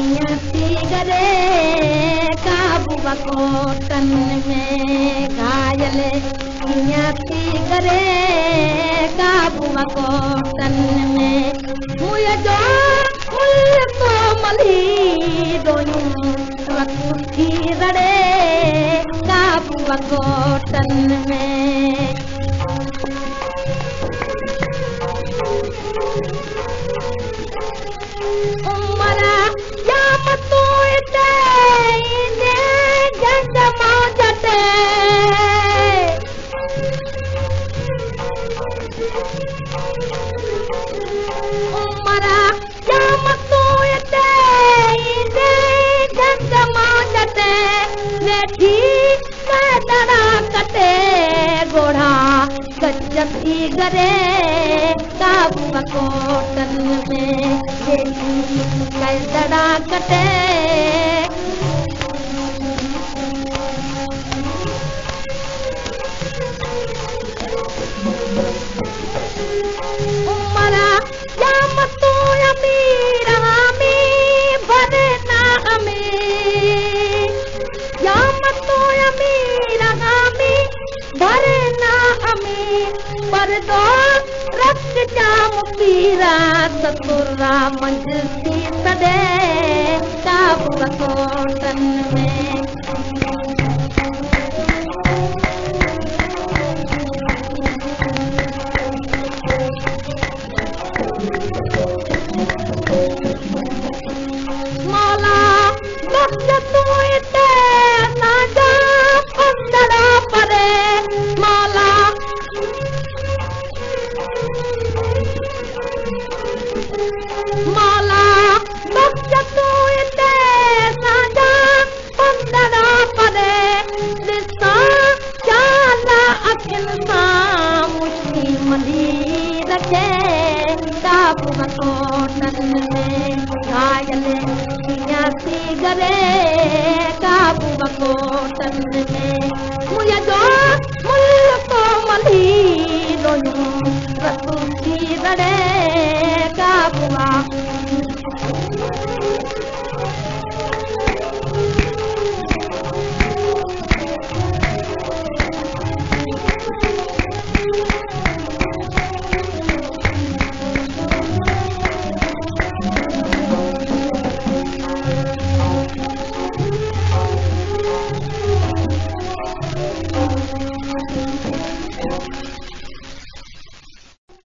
गाड़ियाँ सी गे काबू बको कन में घायल गाड़ियाँ सी गे काबू बको कन में मुझे जो फुल तो मली दोनों रखूँगी रे काबू बको कन में गरे काबू कोटन में देखी कई दड़ा कटे دو رک جام پيرا سترا منجهه ٿي سڏي قابو ڪاٽن ۾ काबू कोटन में